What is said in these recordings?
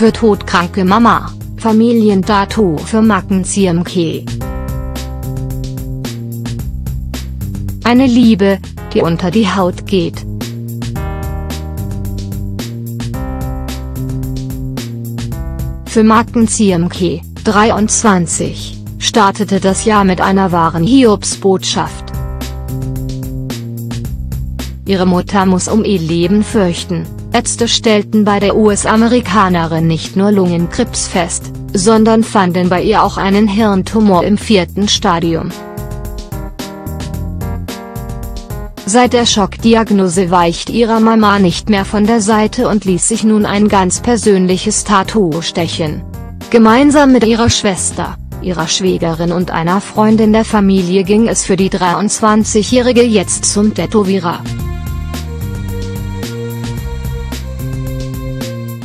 Für todkranke Mama, Familientattoo für Macken CMK. Eine Liebe, die unter die Haut geht. Für Marken CMK, 23, startete das Jahr mit einer wahren Hiobsbotschaft. Ihre Mutter muss um ihr Leben fürchten, Ärzte stellten bei der US-Amerikanerin nicht nur Lungenkrebs fest, sondern fanden bei ihr auch einen Hirntumor im vierten Stadium. Seit der Schockdiagnose weicht ihrer Mama nicht mehr von der Seite und ließ sich nun ein ganz persönliches Tattoo stechen. Gemeinsam mit ihrer Schwester, ihrer Schwägerin und einer Freundin der Familie ging es für die 23-Jährige jetzt zum Tätowierer.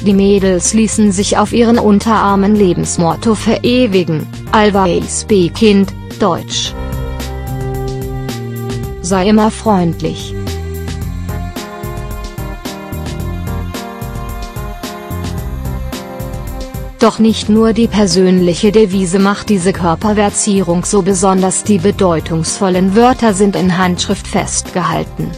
Die Mädels ließen sich auf ihren Unterarmen Lebensmotto verewigen, Always be Kind, Deutsch sei immer freundlich. Doch nicht nur die persönliche Devise macht diese Körperverzierung so besonders die bedeutungsvollen Wörter sind in Handschrift festgehalten.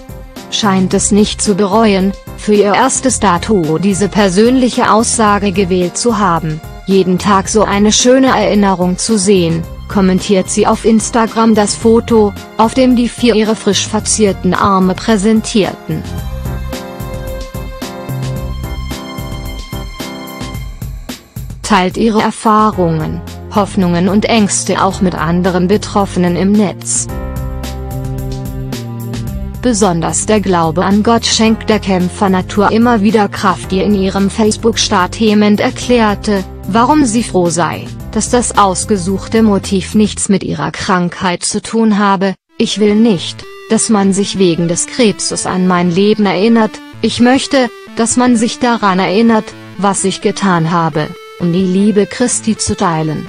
Scheint es nicht zu bereuen, für ihr erstes Tattoo diese persönliche Aussage gewählt zu haben, jeden Tag so eine schöne Erinnerung zu sehen, kommentiert sie auf Instagram das Foto, auf dem die vier ihre frisch verzierten Arme präsentierten. Teilt ihre Erfahrungen, Hoffnungen und Ängste auch mit anderen Betroffenen im Netz. Besonders der Glaube an Gott schenkt der Kämpfernatur immer wieder Kraft die in ihrem Facebook-Statement erklärte, warum sie froh sei, dass das ausgesuchte Motiv nichts mit ihrer Krankheit zu tun habe, ich will nicht, dass man sich wegen des Krebses an mein Leben erinnert, ich möchte, dass man sich daran erinnert, was ich getan habe, um die Liebe Christi zu teilen.